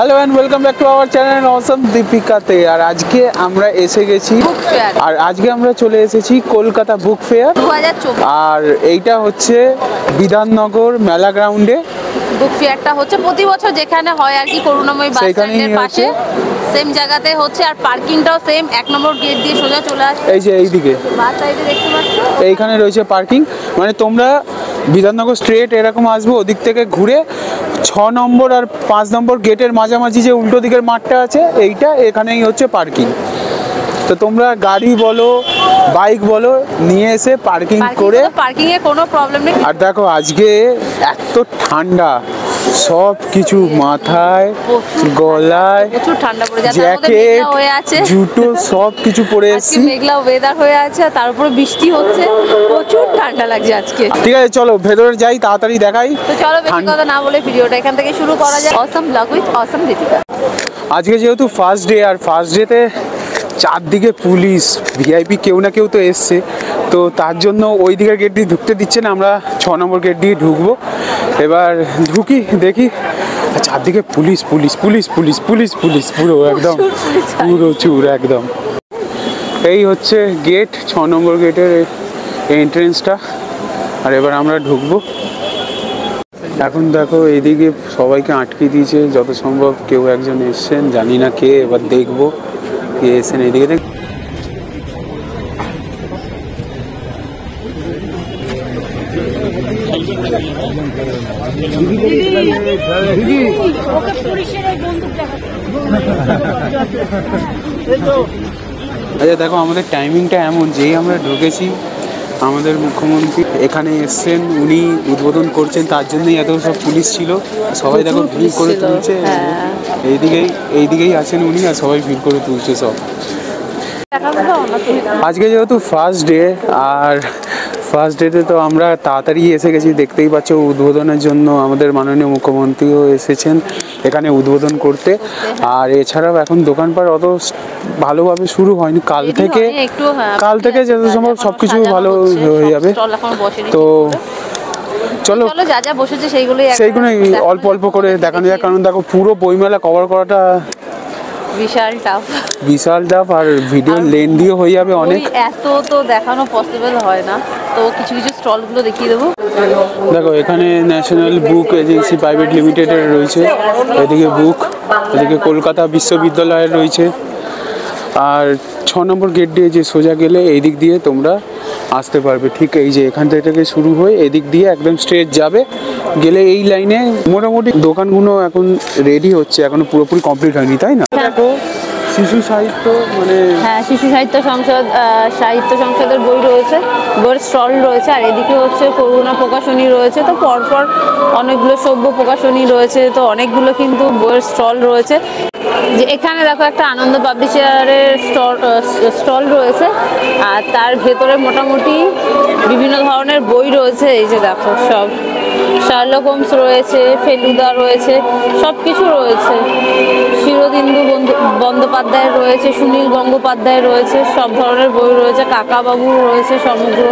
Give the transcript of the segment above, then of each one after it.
Hello and welcome back to our channel Assam দীপিকাতে আর আজকে আমরা এসে গেছি আর আজকে আমরা চলে এসেছি কলকাতা বুক ফেয়ার আর এইটা হচ্ছে বিধাননগর মেলা গ্রাউন্ডে বুক ফেয়ারটা হচ্ছে প্রতি বছর যেখানে হয় আর কি করুণাময় বাস স্ট্যান্ডের পাশে। সেম জায়গাতে হচ্ছে আর পার্কিংটাও সেম এক নম্বর গেট দিয়ে সোজা চলে আসছে এই যে এইদিকে। এইখানে রয়েছে পার্কিং মানে তোমরা বিধাননগর স্ট্রেট এরকম আসবে ওদিক থেকে ঘুরে ছ নম্বর আর পাঁচ নম্বর গেটের মাঝামাঝি যে উল্টো দিকের মাঠটা আছে এইটা এখানেই হচ্ছে পার্কিং তো তোমরা গাড়ি বলো বাইক বলো নিয়ে এসে পার্কিং করে পার্কিং এ কোনো প্রবলেম নেই। আর দেখো আজকে এত ঠান্ডা। সব কিছু মাথায় গলায় প্রচুর ঠান্ডা পড়ে যাচ্ছে জ্যাকেট হয়ে আছে। জুতো সব কিছু পরে এসেছি। মেঘলা ওয়েদার হয়ে আছে আর তার উপরে বৃষ্টি হচ্ছে প্রচুর ঠান্ডা লাগছে আজকে। ঠিক আছে চলো ভেতরে যাই তাড়াতাড়ি দেখাই। তো চলো বেশি কথা না বলে ভিডিওটা এখান থেকে শুরু করা যায় অসম ব্লগ উইথ অসম দীপিকা আজকে যেহেতু ফার্স্ট ডে আর ফার্স্ট ডেতে চারদিকে পুলিশ ভিআইপি কেউ না কেউ তো এসছে। তো তার জন্য ওই দিকের গেট দিয়ে ঢুকতে দিচ্ছে না আমরা ছ নম্বর গেট দিয়ে ঢুকবো। এবার ঢুকি দেখি। চারদিকে police police police police police police পুরো একদম পুরো চুর একদম। এই হচ্ছে গেট ছ নম্বর গেটের এন্ট্রেন্সটা আর এবার আমরা ঢুকবো। এখন দেখো এইদিকে সবাইকে আটকে দিয়েছে যত সম্ভব কেউ একজন এসছেন জানি না কে এবার দেখব। কে এসছেন এইদিকে দেখ। আচ্ছা দেখো আমাদের টাইমিংটা এমন যেই আমরা ঢুকেছি আমাদের মুখ্যমন্ত্রী এখানে এসছেন উনি উদ্বোধন করছেন তার জন্যই এত সব পুলিশ ছিল। সবাই দেখো ভিড় করে তুলছে। হ্যাঁ। এইদিকেই এইদিকেই আছেন উনি আর সবাই ভিড় করে তুলছে সব। আজকে যেহেতু ফার্স্ট ডে আর ফার্স্ট ডেতে তো আমরা তাড়াতাড়ি এসে গেছি দেখতেই পাচ্ছ উদ্বোধনের জন্য আমাদের মাননীয় মুখ্যমন্ত্রীও এসেছেন এখানে উদ্বোধন করতে। আর এছাড়াও এখন দোকানপাট অত ভালোভাবে শুরু হয়নি কাল থেকে হ্যাঁ, কাল থেকে যত সম্ভব সব কিছু ভালো হয়ে যাবে। তো চলো। চলো যা যা বসেছে সেইগুলোই সেইগুলোই অল্প অল্প করে দেখানো যায় কারণ দেখো পুরো বইমেলা কভার করাটা বিশাল টাফ বিশাল ডাফ আর ভিডিও লেন দিয়ে হয়ে যাবে অনেক। এত তো দেখানো পসিবল হয় না। তো কিছু কিছু স্টলগুলো দেখিয়ে দেবো। দেখো এখানে ন্যাশনাল বুক এজেন্সি প্রাইভেট লিমিটেডের রয়েছে। এদিকে বুক এদিকে কলকাতা বিশ্ববিদ্যালয়ের রয়েছে। আর ছ নম্বর গেট দিয়ে যে সোজা গেলে এই দিক দিয়ে তোমরা আসতে পারবে। ঠিক এই যে এখান থেকে শুরু হয়ে এদিক দিয়ে একদম স্ট্রেট যাবে। গেলে এই লাইনে মোটামুটি দোকানগুলো এখন রেডি হচ্ছে, এখনও পুরোপুরি কমপ্লিট হয়নি, তাই না? দেখো শিশু সাহিত্য মানে হ্যাঁ শিশু সাহিত্য সংসদ সাহিত্য সংসদের বই রয়েছে, বইয়ের স্টল রয়েছে, আর এদিকে হচ্ছে করুণা প্রকাশনী রয়েছে, তো পরপর অনেকগুলো সভ্য প্রকাশনী রয়েছে, তো অনেকগুলো কিন্তু বইয়ের স্টল রয়েছে। যে এখানে দেখো একটা আনন্দ পাবলিশারের স্টল স্টল রয়েছে, আর তার ভেতরে মোটামুটি বিভিন্ন ধরনের বই রয়েছে, এই যে দেখো সব। শার্লক হোমস রয়েছে, ফেলুদা রয়েছে সব কিছু রয়েছে। শিরদিন্দু বন্ধু বন্দ্যোপাধ্যায় রয়েছে সুনীল গঙ্গোপাধ্যায় রয়েছে সব ধরনের বই রয়েছে কাকাবাবু রয়েছে সমগ্র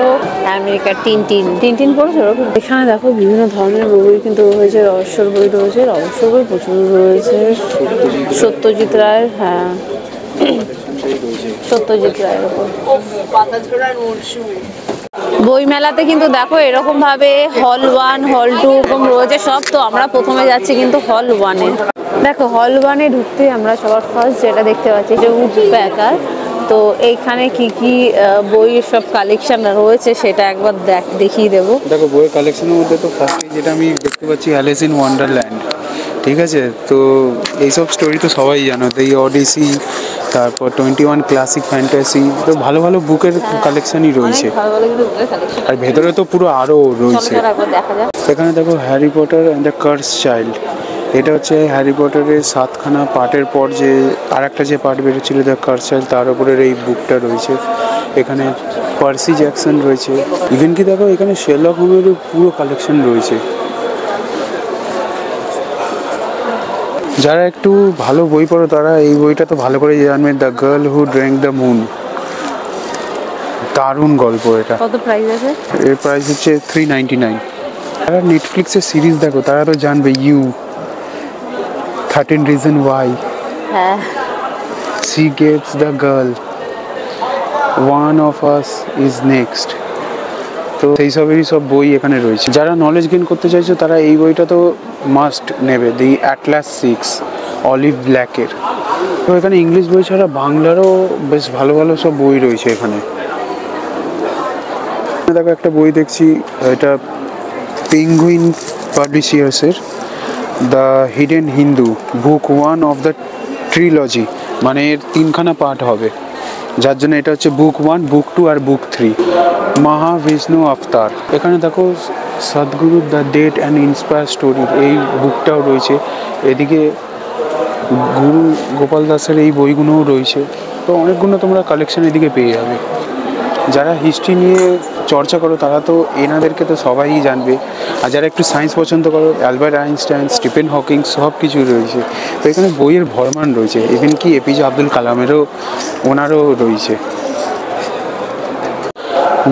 আমেরিকার টিন টিন টিন টিন পড়েছো এখানে দেখো বিভিন্ন ধরনের বই কিন্তু রয়েছে রহস্যর বই রয়েছে রহস্যর বই প্রচুর রয়েছে। সত্যজিৎ রায়ের হ্যাঁ। সত্যজিৎ রায়ের ওপর বই মেলাতে কিন্তু দেখো এরকম ভাবে হল ওয়ান হল টু এরকম রয়েছে সব তো আমরা প্রথমে যাচ্ছি কিন্তু হল ওয়ানে। দেখো হল ওয়ানে ঢুকতে আমরা সবার ফার্স্ট যেটা দেখতে পাচ্ছি যে উড প্যাকার তো এইখানে কি কি বইয়ের সব কালেকশন রয়েছে সেটা একবার দেখ দেখিয়ে দেবো। দেখো বইয়ের কালেকশনের মধ্যে তো ফার্স্টে যেটা আমি দেখতে পাচ্ছি অ্যালেস ইন ওয়ান্ডারল্যান্ড ঠিক আছে? তো এইসব স্টোরি তো সবাই জানো। তো এই অডিসি তারপর টোয়েন্টি ওয়ান ক্লাসিক ফ্যান্টাসি তো ভালো ভালো বুকের কালেকশনই রয়েছে। বইয়ের কালেকশন আর ভেতরে তো পুরো আরও রয়েছে। এখানে দেখো Harry Potter and the cursed child এটা হচ্ছে হ্যারি পটারের সাতখানা পার্টের পর যে আর একটা যে পার্ট বেরোচ্ছিল দ্য কার্স চাইল্ড তার উপরের এই বুকটা রয়েছে। এখানে পার্সি জ্যাকসন রয়েছে। ইভেন কি দেখো এখানে শেলক হোমেরও পুরো কালেকশন রয়েছে। যারা একটু ভালো বই পড়ো তারা এই বইটা তো ভালো করে জানবে the girl who drank the moon দারুণ গল্প এটা। কত প্রাইস আছে? এর প্রাইস হচ্ছে থ্রি নাইনটি নাইন তারা নেটফ্লিক্সের সিরিজ দেখো তারা তো জানবে ইউ থার্টিন রিজন ওয়াই হ্যাঁ। She gets the girl. One of us is next. তো সেই সবেরই সব বই এখানে রয়েছে। যারা নলেজ গেইন করতে চাইছো তারা এই বইটা তো মাস্ট নেবে। দি অ্যাটলাস সিক্স অলিভ ব্ল্যাকের তো এখানে ইংলিশ বই ছাড়া বাংলারও বেশ ভালো ভালো সব বই রয়েছে এখানে। দেখো একটা বই দেখছি এটা Penguin পাবলিশিয়ার্সের the hidden Hindu book one of the trilogy মানে এর তিনখানা পার্ট হবে। যার জন্য এটা হচ্ছে বুক ওয়ান, বুক টু আর বুক থ্রি। মহাবিষ্ণু আফতার। এখানে দেখো Sadhguru the death and inspire story, এই বুকটাও রয়েছে। এদিকে গুরু গোপাল দাসের এই বইগুলোও রয়েছে। তো অনেকগুলো তোমরা কালেকশন এদিকে পেয়ে যাবে। যারা হিস্ট্রি নিয়ে চর্চা করো, তারা তো এনাদেরকে তো সবাই জানবে। আর যারা একটু সায়েন্স পছন্দ করো অ্যালবার্ট আইনস্টাইন স্টিফেন হকিং সব কিছু রয়েছে। তো এখানে বইয়ের ভরমান রয়েছে ইভেন কি এপিজে আব্দুল কালামেরও ওনারও রয়েছে।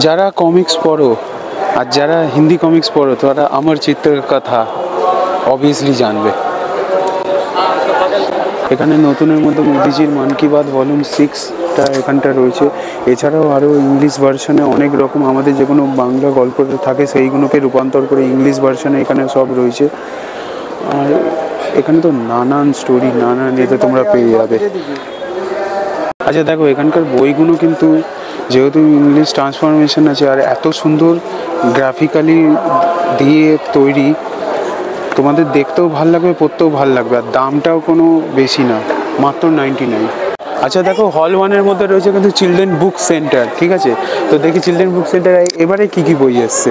যারা কমিক্স পড়ো, আর যারা হিন্দি কমিক্স পড়ো, তারা আমার চিত্রের কথা অবভিয়াসলি জানবে। এখানে নতুনের মধ্যে মোদিজির মান কি বাত ভলিউম সিক্সটা এখানটা রয়েছে। এছাড়াও আরও ইংলিশ ভার্সনে অনেক রকম আমাদের যে কোনো বাংলা গল্প থাকে, সেইগুলোকে রূপান্তর করে ইংলিশ ভার্সনে এখানে সব রয়েছে। আর এখানে তো নানান স্টোরি নানান এতে তোমরা পেয়ে যাবে। আচ্ছা দেখো, এখানকার বইগুলো কিন্তু যেহেতু ইংলিশ ট্রান্সফরমেশন আছে, আর এত সুন্দর গ্রাফিক্যালি দিয়ে তৈরি তোমাদের দেখতেও ভালো লাগবে পড়তেও ভালো লাগবে, আর দামটাও কোনো বেশি না, মাত্র নাইনটি নাইন আচ্ছা দেখো হল ওয়ানের মধ্যে রয়েছে কিন্তু চিলড্রেন বুক সেন্টার ঠিক আছে? তো দেখি চিলড্রেন বুক সেন্টার এবারে কি কি বই এসছে?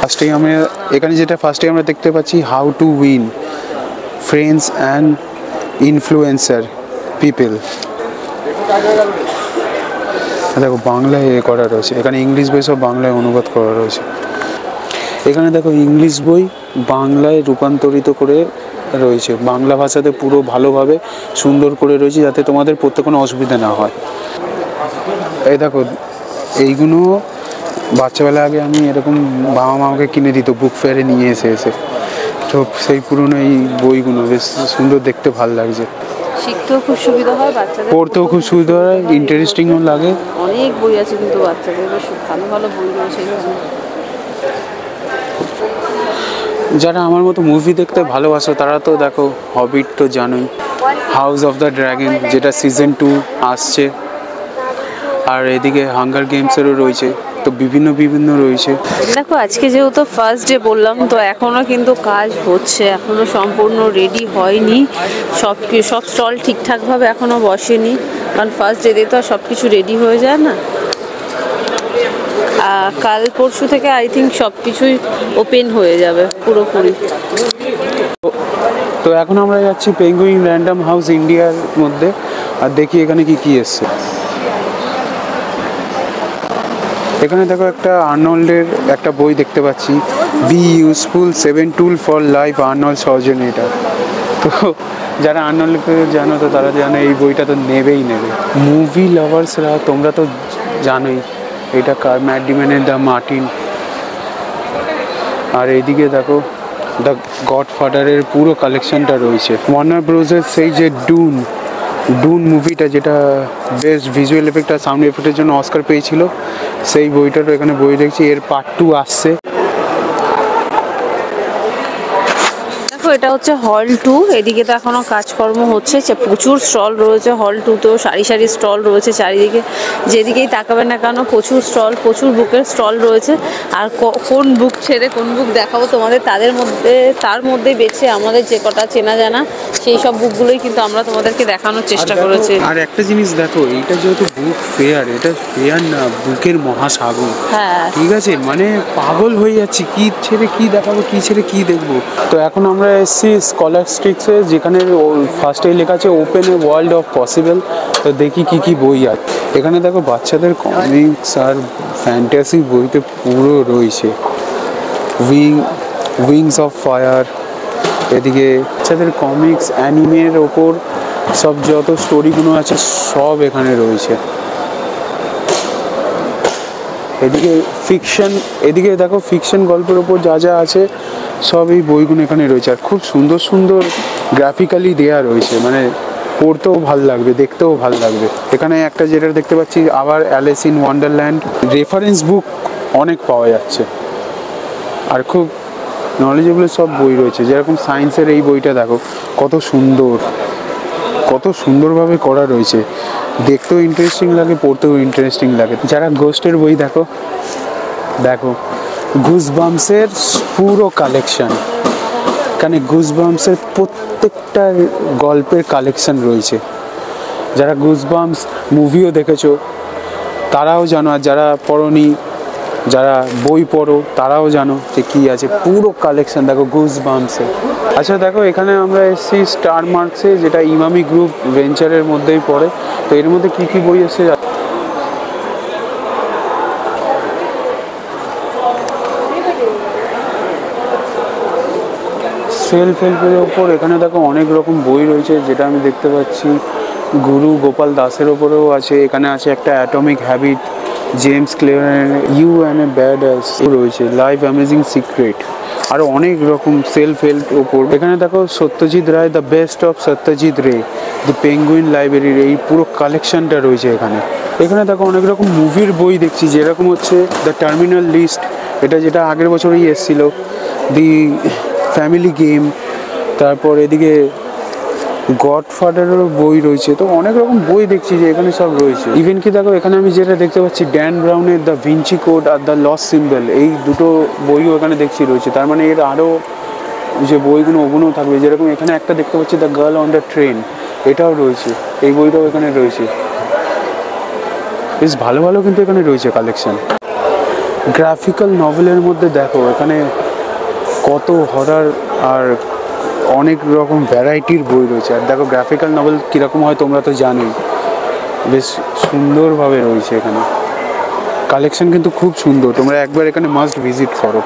ফার্স্টে আমরা, এখানে যেটা ফার্স্টে আমরা দেখতে পাচ্ছি how to win friends and influencer people দেখো, বাংলায় এ করা রয়েছে, এখানে ইংলিশ বই সব বাংলায় অনুবাদ করা রয়েছে। এখানে দেখো ইংলিশ বই বাংলায় রূপান্তরিত করে রয়েছে। বাংলা ভাষাতে পুরো ভালোভাবে সুন্দর করে রয়েছে যাতে তোমাদের পড়তে কোনো অসুবিধা না হয়। এই দেখো এইগুলো বাচ্চাবেলা আগে আমি এরকম বাবা মা আমাকে কিনে দিত বুক ফেয়ারে নিয়ে এসে এসে। তো সেই পুরনো এই বইগুলো বেশ সুন্দর দেখতে ভালো লাগছে। শিখতেও খুব সুবিধা হয় বাচ্চাদের পড়তেও খুব সুবিধা হয় ইন্টারেস্টিংও লাগে। অনেক বই আছে কিন্তু বাচ্চাদের ভালো ভালো বই রয়েছে যারা আমার মতো মুভি দেখতে ভালোবাসো, তারা তো দেখো হবিট তো জানোই। হাউস অফ দ্য ড্রাগন যেটা সিজন টু আসছে। আর এদিকে হাঙ্গার গেমসেরও রয়েছে। তো বিভিন্ন বিভিন্ন রয়েছে। দেখো, আজকে যেহেতু ফার্স্ট ডে বললাম, তো এখনও কিন্তু কাজ হচ্ছে। এখনও সম্পূর্ণ রেডি হয়নি। সব সব স্টল ঠিকঠাকভাবে এখনও বসেনি। কারণ ফার্স্ট ডে তো সব কিছু রেডি হয়ে যায় না। কাল পরশু থেকে আই থিঙ্ক সব কিছুই ওপেন হয়ে যাবে, পুরোপুরি। তো এখন আমরা যাচ্ছি পেঙ্গুইন র্যান্ডাম হাউস ইন্ডিয়ার মধ্যে, আর দেখি এখানে কি কি এসছে। এখানে দেখো একটা আর্নল্ডের একটা বই দেখতে পাচ্ছি be useful seven tool for life Arnold সর্জন এটা তো যারা আর্নল্ডকে জানো, তো তারা জানে এই বইটা তো নেবেই নেবে। মুভি লাভার্সরা তোমরা তো জানোই। এটা কার? ম্যাট ডিম্যানের দ্য মার্টিন আর এইদিকে দেখো দ্য গডফাদারের পুরো কালেকশনটা রয়েছে। ওয়ার্নার ব্রোজের সেই যে ডুন ডুন মুভিটা যেটা বেস্ট ভিজুয়াল এফেক্ট আর সাউন্ড এফেক্টের জন্য অস্কার পেয়েছিল, সেই বইটারও এখানে বই দেখছি। এর পার্ট টু আসছে দেখো এটা হচ্ছে হল টু এদিকে তো এখনও কাজকর্ম হচ্ছে প্রচুর স্টল রয়েছে হল টুতেও সারি সারি স্টল রয়েছে চারিদিকে যেদিকেই তাকাবে না কেন প্রচুর স্টল প্রচুর বুকের স্টল রয়েছে আর কোন বুক ছেড়ে কোন বুক দেখাবো তোমাদের তাদের মধ্যে তার মধ্যে বেছে আমাদের যে কটা চেনা জানা সেই সব বুকগুলোই কিন্তু আমরা তোমাদেরকে দেখানোর চেষ্টা করেছি। আর একটা জিনিস দেখো এইটা যেহেতু বুক ফেয়ার এটা ফেয়ার না বুকের মহাসাগর। হ্যাঁ। ঠিক আছে? মানে পাগল হয়ে যাচ্ছি কি ছেড়ে কি দেখাবো কি ছেড়ে কি দেখব? তো এখন আমরা এসেছি স্কলারস্টিক্সে যেখানে ফার্স্টে লেখা আছে open a world of possible তো দেখি কি কি বই আছে। এখানে দেখো, বাচ্চাদের কমিক্স আর ফ্যান্টাসি বইতে পুরো রয়েছে। উইং উইংস অফ ফায়ার এদিকে বাচ্চাদের কমিক্স অ্যানিমের ওপর সব যত স্টোরিগুলো আছে, সব এখানে রয়েছে। এদিকে ফিকশন এদিকে দেখো ফিকশন গল্পের ওপর যা যা আছে সব এই বইগুলো এখানে রয়েছে আর খুব সুন্দর সুন্দর গ্রাফিক্যালি দেয়া রয়েছে। মানে পড়তেও ভালো লাগবে, দেখতেও ভালো লাগবে। এখানে একটা যেটা দেখতে পাচ্ছি, আবার Alice in Wonderland reference book অনেক পাওয়া যাচ্ছে। আর খুব নলেজেবল সব বই রয়েছে। যেরকম সায়েন্সের এই বইটা দেখো, কত সুন্দর, কত সুন্দরভাবে করা রয়েছে। দেখতেও ইন্টারেস্টিং লাগে, পড়তেও ইন্টারেস্টিং লাগে। যারা গোস্টের বই দেখো দেখো। গুজবামসের পুরো কালেকশন এখানে গুজবামসের প্রত্যেকটা গল্পের কালেকশন রয়েছে। যারা গুজবামস মুভিও দেখেছ, তারাও জানো, আর যারা পড়নি, যারা বই পড়ো, তারাও জানো যে কী আছে। পুরো কালেকশন দেখো গুজ বামসে আচ্ছা দেখো, এখানে আমরা এসেছি স্টার মার্কসে যেটা ইমামি গ্রুপ ভেঞ্চারের মধ্যেই পড়ে। তো এর মধ্যে কী কী বই এসেছে? সেলফ হেল্পের ওপর, এখানে দেখো অনেক রকম বই রয়েছে, যেটা আমি দেখতে পাচ্ছি। গুরু গোপাল দাসের ওপরেও আছে, এখানে আছে একটা atomic habit James Clear you and a bad রয়েছে লাইফ অ্যামেজিং সিক্রেট আরও অনেক রকম সেলফ হেল্প ওপর। এখানে দেখো Satyajit Ray the best of Satyajit Ray the Penguin লাইব্রেরির এই পুরো কালেকশনটা রয়েছে এখানে। এখানে দেখো অনেক রকম মুভির বই দেখছি, যেরকম হচ্ছে দ্য টার্মিনাল লিস্ট এটা যেটা আগের বছরই এসেছিল দি ফ্যামিলি গেম তারপর এদিকে গডফাদারেরও বই রয়েছে। তো অনেক রকম বই দেখছি যে এখানে সব রয়েছে। ইভেন কি দেখো, এখানে আমি যেটা দেখতে পাচ্ছি ড্যান ব্রাউনের দ্য ভিঞ্চি কোড আর দ্য লস সিম্বল এই দুটো বইও এখানে দেখছি রয়েছে। তার মানে এর আরও যে বইগুলো ওগুলোও থাকবে। যেরকম এখানে একটা দেখতে পাচ্ছি the girl on the train এটাও রয়েছে। এই বইটাও এখানে রয়েছে। বেশ ভালো ভালো কিন্তু এখানে রয়েছে কালেকশন গ্রাফিক্যাল নভেলের মধ্যে দেখো, এখানে কত হরার আর অনেক রকম ভ্যারাইটির বই রয়েছে। আর দেখো গ্রাফিক্যাল নভেল কীরকম হয় তোমরা তো জানোই। বেশ সুন্দরভাবে রয়েছে এখানে। কালেকশন কিন্তু খুব সুন্দর। তোমরা একবার এখানে মাস্ট ভিজিট করো।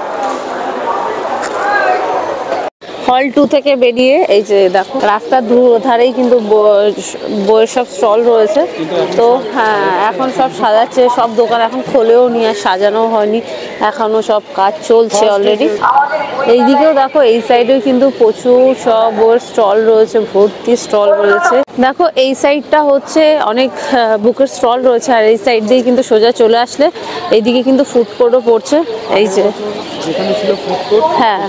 হল টু থেকে বেরিয়ে এই যে দেখো, রাস্তার দু ধারেই কিন্তু বই- বইয়ের সব স্টল রয়েছে। তো হ্যাঁ এখন সব সাজাচ্ছে, সব দোকান এখন খোলেও নি, আর সাজানো হয়নি। এখনও সব কাজ চলছে অলরেডি এইদিকেও দেখো, এই সাইডেও কিন্তু প্রচুর সব বইয়ের স্টল রয়েছে, ভর্তি স্টল রয়েছে। দেখো, এই সাইডটা হচ্ছে অনেক বুকের স্টল রয়েছে, আর এই সাইড দিয়ে কিন্তু সোজা চলে আসলে, এইদিকে কিন্তু ফুড কোর্টও পড়ছে। এই যে হ্যাঁ।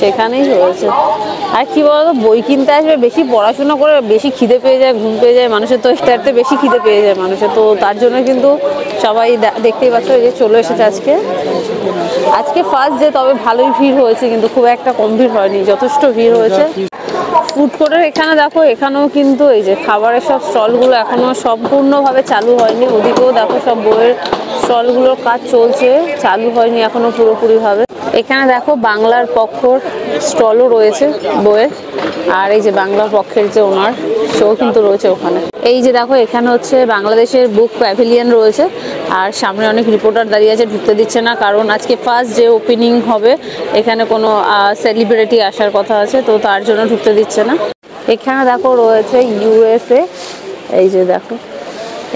সেখানেই রয়েছে। আর কি বলতো বই কিনতে আসবে বেশি পড়াশোনা করে বেশি খিদে পেয়ে যায় ঘুম পেয়ে যায় মানুষের তো ইফতারতে বেশি খিদে পেয়ে যায় মানুষের। তো তার জন্য কিন্তু সবাই দেখতেই পাচ্ছ যে চলে এসেছে আজকে। আজকে ফার্স্ট ডে তবে ভালোই ভিড় হয়েছে কিন্তু খুব একটা কম ভিড় হয়নি যথেষ্ট ভিড় হয়েছে। ফুড কোর্টের এখানে দেখো এখানেও কিন্তু এই যে খাবারের সব স্টলগুলো এখনও সম্পূর্ণভাবে চালু হয়নি। ওদিকেও দেখো সব বইয়ের স্টলগুলোর কাজ চলছে, চালু হয়নি এখনও পুরোপুরিভাবে এখানে দেখো বাংলার পক্ষর স্টলও রয়েছে বইয়ের আর এই যে বাংলা পক্ষের যে ওনার, সেও কিন্তু রয়েছে ওখানে। এই যে দেখো, এখানে হচ্ছে বাংলাদেশের বুক প্যাভিলিয়ন রয়েছে, আর সামনে অনেক রিপোর্টার দাঁড়িয়ে আছে, ঢুকতে দিচ্ছে না, কারণ আজকে ফার্স্ট যে ওপেনিং হবে, এখানে কোনো সেলিব্রিটি আসার কথা আছে, তো তার জন্য ঢুকতে দিচ্ছে না। এখানে দেখো রয়েছে ইউএসএ এই যে দেখো।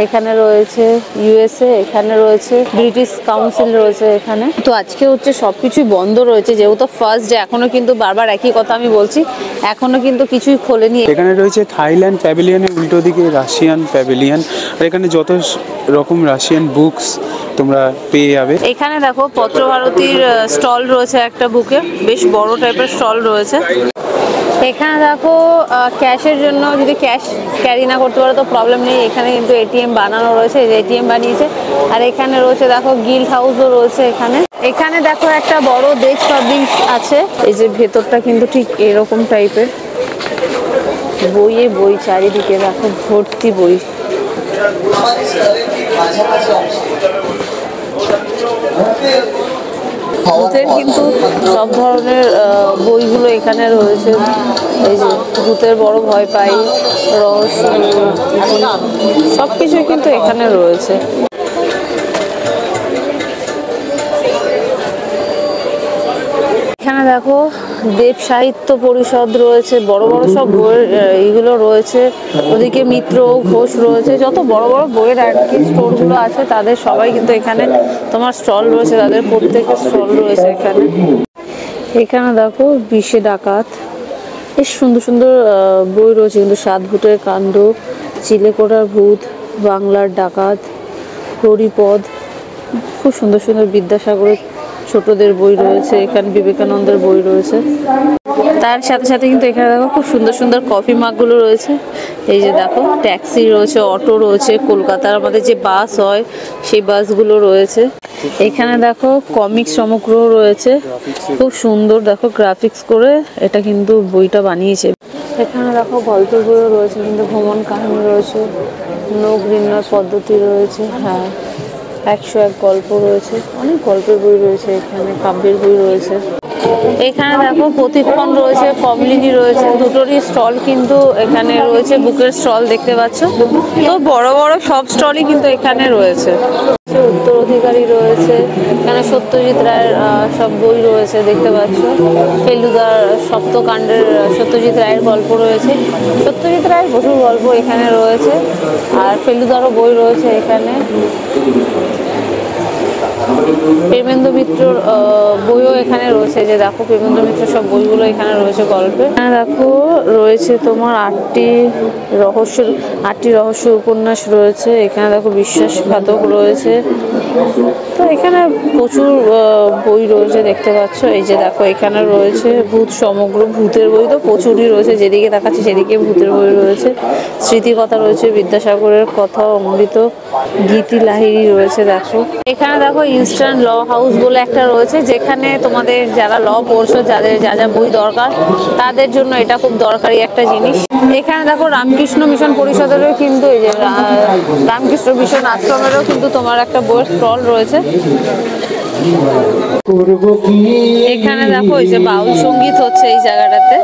এখানে রয়েছে ইউএসএ এখানে রয়েছে ব্রিটিশ কাউন্সিল রয়েছে এখানে। তো আজকে হচ্ছে সবকিছুই বন্ধ রয়েছে যেহেতু ফার্স্ট ডে এখনও কিন্তু বারবার একই কথা আমি বলছি এখনও কিন্তু কিছুই খোলেনি। এখানে রয়েছে থাইল্যান্ড প্যাভিলিয়নের উল্টো দিকে রাশিয়ান প্যাভিলিয়ন আর এখানে যত রকম রাশিয়ান বুকস তোমরা পেয়ে যাবে। এখানে দেখো পত্রভারতীর স্টল রয়েছে একটা বুকে বেশ বড় টাইপের স্টল রয়েছে। এখানে দেখো ক্যাশের জন্য যদি ক্যাশ ক্যারি না করতে পারো তো প্রবলেম নেই। এখানে কিন্তু এটিএম বানানো রয়েছে এটিএম বানিয়েছে। আর এখানে রয়েছে দেখো গিল্ড হাউসও রয়েছে এখানে। এখানে দেখো একটা বড় দেশ পাবলিক আছে। এই যে ভেতরটা কিন্তু ঠিক এরকম টাইপের বইয়ে বই, চারিদিকে দেখো, ভর্তি বই। ভূতের কিন্তু সব ধরনের বইগুলো এখানে রয়েছে। এই যে ভূতের বড় ভয় পাই রস সব কিছুই কিন্তু এখানে রয়েছে। এখানে দেখো দেব সাহিত্য পরিষদ রয়েছে, বড় বড় সব বইয়ের এইগুলো রয়েছে। ওদিকে মিত্র ঘোষ রয়েছে। যত বড় বড় বইয়ের আর কি স্টোরগুলো আছে, তাদের সবাই কিন্তু এখানে তোমার স্টল রয়েছে, তাদের প্রত্যেকের স্টল রয়েছে এখানে। এখানে দেখো বিশে ডাকাত। বেশ সুন্দর সুন্দর বই রয়েছে, কিন্তু সাত ভূতের কাণ্ড, চিলেকোঠার ভূত, বাংলার ডাকাত, হরিপদ, খুব সুন্দর সুন্দর বিদ্যাসাগরের ছোটদের বই রয়েছে, এখানে বিবেকানন্দের বই রয়েছে। তার সাথে সাথে কিন্তু এখানে দেখো খুব সুন্দর সুন্দর কফি মাগগুলো রয়েছে। এই যে দেখো, ট্যাক্সি রয়েছে, অটো রয়েছে, কলকাতার আমাদের যে বাস হয়, সেই বাসগুলো রয়েছে। এখানে দেখো কমিক সমগ্র রয়েছে। খুব সুন্দর দেখো গ্রাফিক্স করে এটা কিন্তু বইটা বানিয়েছে। এখানে দেখো বইও রয়েছে, কিন্তু ভ্রমণ কাহিনী রয়েছে নখ নির্ণয় পদ্ধতি রয়েছে হ্যাঁ। একশো এক গল্প রয়েছে। অনেক গল্পের বই রয়েছে এখানে কাব্যের বই রয়েছে। এখানে দেখো প্রতিক্ষণ রয়েছে, কমলিনী রয়েছে, দুটোরই স্টল কিন্তু এখানে রয়েছে, বুকের স্টল দেখতে পাচ্ছ। তো বড় বড় সব স্টলই কিন্তু এখানে রয়েছে। উত্তর অধিকারী রয়েছে, এখানে সত্যজিৎ রায়ের সব বই রয়েছে দেখতে পাচ্ছ। ফেলুদার সপ্তকাণ্ডের, সত্যজিৎ রায়ের গল্প রয়েছে। সত্যজিৎ রায়ের প্রচুর গল্প এখানে রয়েছে, আর ফেলুদারও বই রয়েছে এখানে। প্রেমেন্দ্র মিত্রর বইও এখানে রয়েছে, যে দেখো প্রেমেন্দ্র মিত্র সব বইগুলো এখানে রয়েছে গল্পে। এখানে দেখো, রয়েছে তোমার আটটি রহস্য আটটি রহস্য উপন্যাস রয়েছে, এখানে দেখো বিশ্বাসঘাতক রয়েছে। তো এখানে প্রচুর বই রয়েছে, দেখতে পাচ্ছ। এই যে দেখো, এখানে রয়েছে ভূত সমগ্র, ভূতের বই তো প্রচুরই রয়েছে, যেদিকে দেখাচ্ছে সেদিকে ভূতের বই রয়েছে। স্মৃতিকথা রয়েছে, বিদ্যাসাগরের কথা, অমৃত, গীতি লাহিড়ি রয়েছে, দেখো। এখানে দেখো ইনস্ট্যান্ট ল হাউস বলে একটা রয়েছে, যেখানে তোমাদের যারা ল পড়ছো, যাদের যা যা বই দরকার, তাদের জন্য এটা খুব দরকারি একটা জিনিস। এখানে দেখো রামকৃষ্ণ মিশন পরিষদেরও কিন্তু এই যে রামকৃষ্ণ মিশন আশ্রমেরও কিন্তু তোমার একটা বইয়ের স্টল রয়েছে। এখানে দেখো এই যে বাউল সংগীত হচ্ছে এই জায়গাটাতে।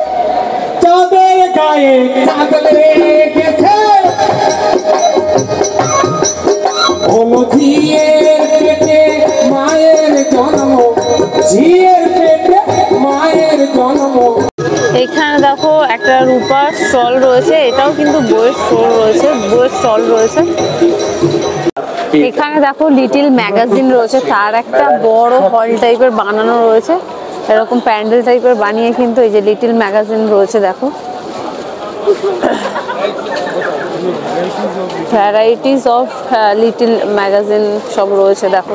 এখানে দেখো একটা রূপার স্টল রয়েছে, এটাও কিন্তু বইয়ের স্টোর রয়েছে, বইয়ের স্টল রয়েছে। এখানে দেখো লিটিল ম্যাগাজিন রয়েছে, তার একটা বড় হল টাইপের বানানো রয়েছে। এরকম প্যান্ডেল টাইপের বানিয়ে কিন্তু এই যে লিটিল ম্যাগাজিন রয়েছে, দেখো। ভ্যারাইটিস অফ লিটিল ম্যাগাজিন সব রয়েছে, দেখো।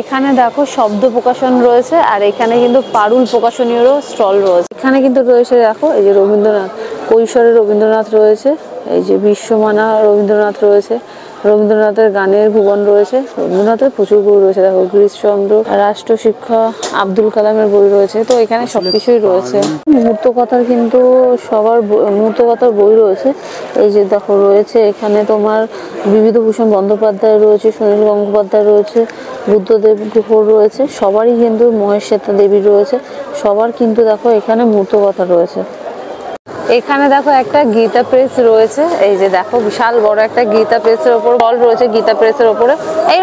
এখানে দেখো শব্দ প্রকাশন রয়েছে, আর এখানে কিন্তু পারুল প্রকাশনীরও স্টল রয়েছে। এখানে কিন্তু রয়েছে দেখো, এই যে রবীন্দ্রনাথ কৈশোরের রবীন্দ্রনাথ রয়েছে, এই যে বিশ্বমানা রবীন্দ্রনাথ রয়েছে। রবীন্দ্রনাথের গানের ভুবন রয়েছে। রবীন্দ্রনাথের প্রচুর বই রয়েছে। দেখো গিরিশচন্দ্র রাষ্ট্র শিক্ষা আব্দুল কালামের বই রয়েছে। তো এখানে সবকিছুই রয়েছে। মুহূর্ত কথার কিন্তু সবার মুহূর্ত কথার বই রয়েছে। এই যে দেখো, রয়েছে এখানে তোমার বিবিধভূষণ বন্দ্যোপাধ্যায় রয়েছে, সুনীল গঙ্গোপাধ্যায় রয়েছে, বুদ্ধদেব গুহ রয়েছে। সবারই কিন্তু মহেশ্বেতা দেবী রয়েছে। সবার কিন্তু দেখো, এখানে মূর্ত কথা রয়েছে। এখানে দেখো একটা গীতা প্রেস রয়েছে। এই যে দেখো, বিশাল বড় একটা গীতা প্রেসের ওপর বল রয়েছে, গীতা প্রেসের ওপরে। এই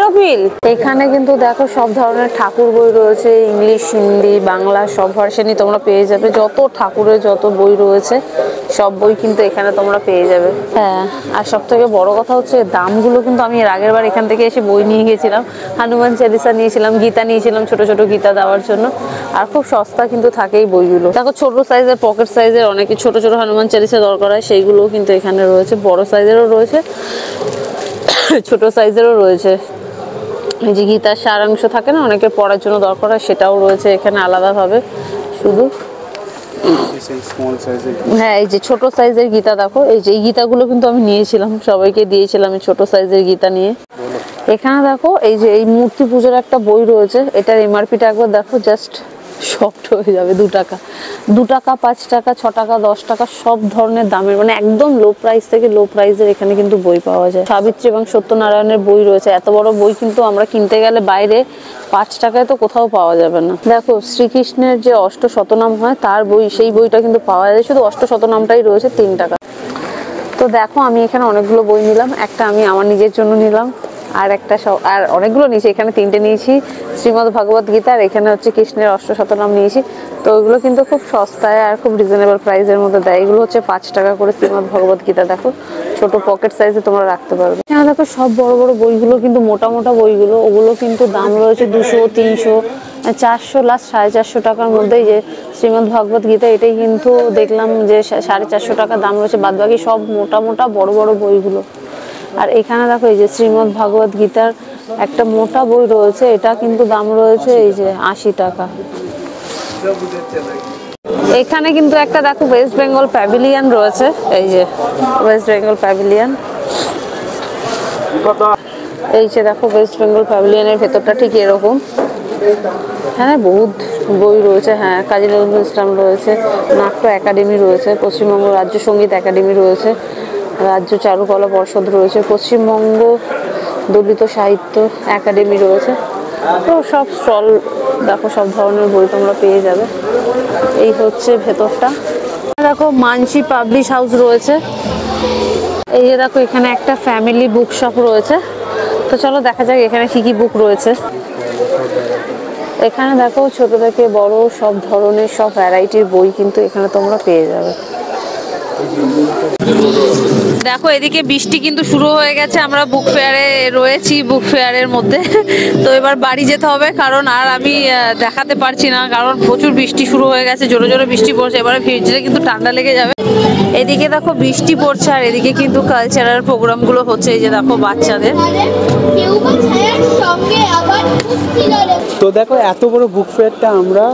এখানে কিন্তু দেখো সব ধরনের ঠাকুর বই রয়েছে, ইংলিশ, হিন্দি, বাংলা, সব ভার্সনই তোমরা পেয়ে যাবে। যত ঠাকুরের যত বই রয়েছে, সব বই কিন্তু এখানে তোমরা পেয়ে যাবে। হ্যাঁ আর সব থেকে বড় কথা হচ্ছে, দামগুলো কিন্তু আমি এর আগের বার এখান থেকে এসে বই নিয়ে গেছিলাম। হনুমান চালিসা নিয়েছিলাম, গীতা নিয়েছিলাম ছোট ছোট গীতা দেওয়ার জন্য। আর খুব সস্তা কিন্তু থাকে এই বইগুলো। দেখো ছোট সাইজের পকেট সাইজের অনেকে, ছোট ছোট হনুমান চালিসা দরকার হয়, সেইগুলোও কিন্তু এখানে রয়েছে। বড় সাইজেরও রয়েছে, ছোট সাইজেরও রয়েছে। যে গীতার সারাংশ থাকে না অনেকের পড়ার জন্য দরকার হয়, সেটাও রয়েছে এখানে আলাদাভাবে, শুধু। হ্যাঁ এই যে ছোট সাইজের গীতা দেখো, এই যে এই গীতাগুলো কিন্তু আমি নিয়েছিলাম, সবাইকে দিয়েছিলাম ছোট সাইজের গীতা নিয়ে। এখানে দেখো, এই যে এই মূর্তি পুজোর একটা বই রয়েছে, এটার এমআরপিটা একবার দেখো জাস্ট শক্ট হয়ে যাবে দু টাকা। দু টাকা, পাঁচ টাকা, ছ টাকা, দশ টাকা, সব ধরনের দামের মানে একদম লো প্রাইস থেকে লো প্রাইসের এখানে কিন্তু বই পাওয়া যায়। সাবিত্রী এবং সত্যনারায়ণের বই রয়েছে। এত বড় বই কিন্তু আমরা কিনতে গেলে বাইরে পাঁচ টাকায় তো কোথাও পাওয়া যাবে না। দেখো, শ্রীকৃষ্ণের যে অষ্ট শতনাম হয়, তার বই, সেই বইটা কিন্তু পাওয়া যায়। শুধু অষ্ট শতনামটাই রয়েছে, তিন টাকা। তো দেখো, আমি এখানে অনেকগুলো বই নিলাম। একটা আমি আমার নিজের জন্য নিলাম। আর একটা আর অনেকগুলো নিয়েছি। এখানে তিনটে নিয়েছি। শ্রীমদ্ ভাগবত গীতা আর এখানে হচ্ছে কৃষ্ণের অষ্ট শতনাম নিয়েছি। তো ওইগুলো কিন্তু খুব সস্তায় আর খুব রিজনেবল প্রাইসের মধ্যে দেয়। এগুলো হচ্ছে পাঁচ টাকা করে শ্রীমদ ভগবত গীতা। দেখো, ছোট পকেট সাইজে তোমরা রাখতে পারবে। এখানে দেখো সব বড় বড় বইগুলো, কিন্তু মোটা মোটা বইগুলো, ওগুলো কিন্তু দাম রয়েছে দুশো, তিনশো চারশো লাস্ট সাড়ে চারশো টাকার মধ্যেই যে শ্রীমদ ভগবত গীতা, এটাই কিন্তু দেখলাম যে সাড়ে চারশো টাকা দাম রয়েছে। বাদবাকি সব মোটা মোটা বড় বড় বইগুলো। আর এখানে দেখো এই যে শ্রীমদ ভগবত গীতার একটা মোটা বই রয়েছে, এটা কিন্তু দাম রয়েছে এই যে আশি টাকা। এখানে কিন্তু একটা দেখো ওয়েস্ট বেঙ্গল প্যাভিলিয়ন রয়েছে, এই যে ওয়েস্ট বেঙ্গল প্যাভিলিয়ন এই যে দেখো ওয়েস্ট বেঙ্গল প্যাভিলিয়নের ভেতরটা ঠিক এরকম। হ্যাঁ বহুত বই রয়েছে হ্যাঁ কাজী নজরুল ইসলাম রয়েছে, নাট্য একাডেমি রয়েছে, পশ্চিমবঙ্গ রাজ্য সংগীত একাডেমি রয়েছে। রাজ্য চারুকলা পর্ষদ রয়েছে, পশ্চিমবঙ্গ দলিত সাহিত্য একাডেমি রয়েছে। তো সব স্টল, দেখো সব ধরনের বই তোমরা পেয়ে যাবে। এই হচ্ছে ভেতরটা। দেখো মানসি পাবলিশ হাউস রয়েছে। এই যে দেখো এখানে একটা ফ্যামিলি বুক শপ রয়েছে। তো চলো দেখা যাক এখানে কী কী বুক রয়েছে। এখানে দেখো ছোট থেকে বড় সব ধরনের সব ভ্যারাইটির বই কিন্তু এখানে তোমরা পেয়ে যাবে। দেখো, এদিকে বৃষ্টি কিন্তু শুরু হয়ে গেছে। আমরা বুক ফেয়ারে রয়েছি বুক ফেয়ারের মধ্যে। তো এবার বাড়ি যেতে হবে, কারণ আর আমি দেখাতে পারছি না, কারণ প্রচুর বৃষ্টি শুরু হয়ে গেছে, জোরে জোরে বৃষ্টি পড়ছে। এবারে ভিজলে কিন্তু ঠান্ডা লেগে যাবে। এদিকে দেখো, বৃষ্টি পড়ছে, আর এদিকে কিন্তু কালচারাল প্রোগ্রামগুলো হচ্ছে, এই যে দেখো বাচ্চাদের। তো দেখো, এত বড় বুক ফেয়ারটা আমরা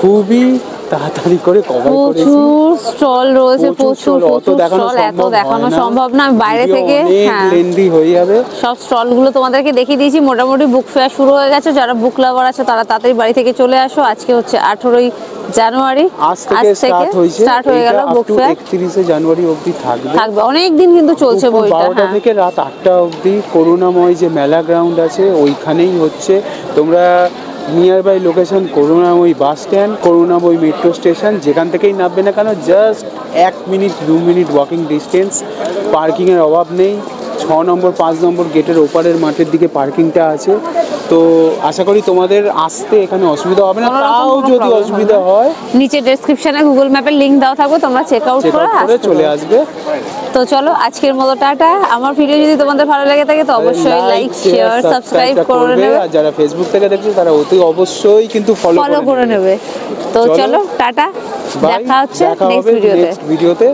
খুবই তাড়াতাড়ি করে কভার করেছি। প্রচুর স্টল রয়েছে প্রচুর প্রচুর স্টল এত দেখানো সম্ভব না বাইরে থেকে হ্যাঁ। lengthy হয়ে যাবে। সব স্টলগুলো তোমাদেরকে দেখিয়ে দিয়েছি মোটামুটি বুক ফেয়ার শুরু হয়ে গেছে যারা বুক লাভার আছে তারা তাড়াতাড়ি বাড়ি থেকে চলে আসো। আজকে হচ্ছে আঠেরোই জানুয়ারি আজ থেকে স্টার্ট হয়েছে। স্টার্ট হয়ে গেল বুক ফেয়ার একত্রিশে জানুয়ারি অবধি থাকবে। থাকবে অনেক দিন কিন্তু চলছে বইটা বারোটা হ্যাঁ। থেকে রাত আটটা অবধি করুণাময় যে মেলা গ্রাউন্ড আছে ওইখানেই হচ্ছে। তোমরা nearby location Karunamoyee bus stand Karunamoyee metro station যেখান থেকেই নামবে না কেন জাস্ট এক মিনিট দু মিনিট ওয়াকিং ডিস্টেন্স পার্কিংয়ের অভাব নেই। ছ নম্বর, পাঁচ নম্বর গেটের ওপারের মাঠের দিকে পার্কিংটা আছে। তো আশা করি তোমাদের আসতে এখানে অসুবিধা হবে না। তাও যদি অসুবিধা হয় নিচে ডেসক্রিপশনে গুগল ম্যাপের লিংক দেওয়া থাকবে তোমরা চেক আউট করে চলে আসবে। তো চলো আজকের মতো টাটা। আমার ভিডিও যদি তোমাদের ভালো লাগে থাকে তো অবশ্যই লাইক শেয়ার সাবস্ক্রাইব করে নেবে। আর যারা ফেসবুক থেকে দেখছে তারা অতি অবশ্যই কিন্তু ফলো করে নেবে। তো চলো। টাটা। দেখা হচ্ছে নেক্সট ভিডিওতে